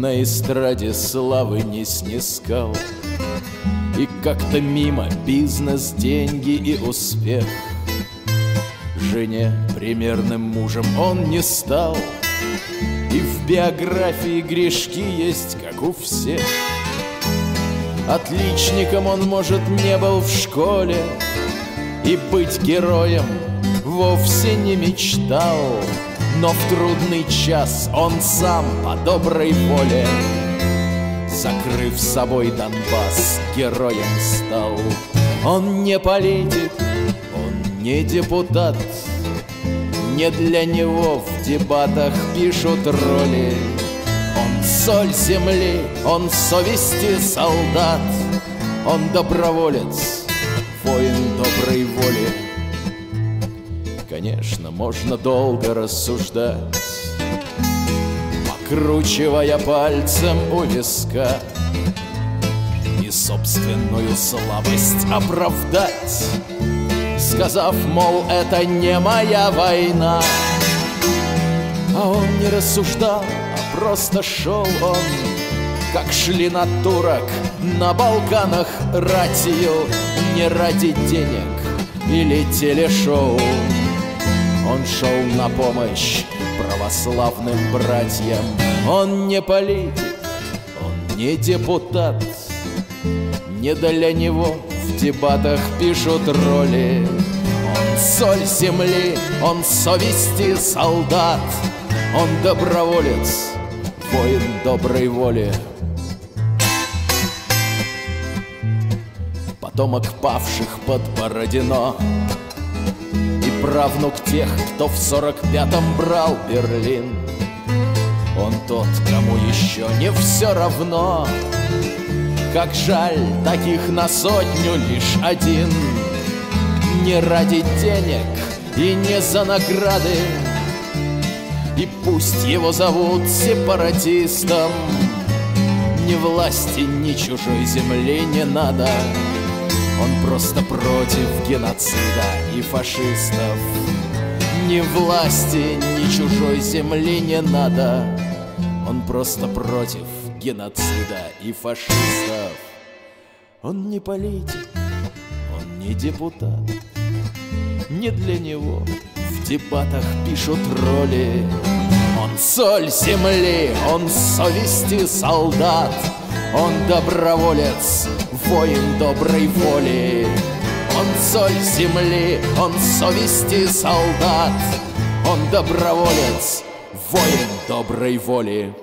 На эстраде славы не снискал. И как-то мимо бизнес, деньги и успех. Жене примерным мужем он не стал. И в биографии грешки есть, как у всех. Отличником он, может, не был в школе. И быть героем вовсе не мечтал Но в трудный час он сам по доброй воле Закрыв собой Донбасс, героем стал. Он не политик, он не депутат Не для него в дебатах пишут роли. Он соль земли, он совести солдат Он доброволец, воин доброй воли Конечно, можно долго рассуждать Покручивая пальцем у виска И собственную слабость оправдать Сказав, мол, это не моя война А он не рассуждал, а просто шел он Как шли на турок на Балканах ратию Не ради денег или телешоу он шел на помощь православным братьям. Он не политик, он не депутат. Не для него в дебатах пишут роли. Он соль земли, он совести солдат. Он доброволец, воин доброй воли. Потомок павших под Бородино правнук тех, кто в сорок пятом брал Берлин. Он тот, кому еще не все равно, Как жаль, таких на сотню лишь один. Не ради денег и не за награды, И пусть его зовут сепаратистом, Ни власти, ни чужой земли не надо — он просто против геноцида и фашистов. Ни власти, ни чужой земли не надо. Он просто против геноцида и фашистов. Он не политик, он не депутат. Не для него в дебатах пишут роли. Он соль земли, он совести солдат. Он доброволец, воин доброй воли. Он соль земли, он совести солдат, Он доброволец, воин доброй воли.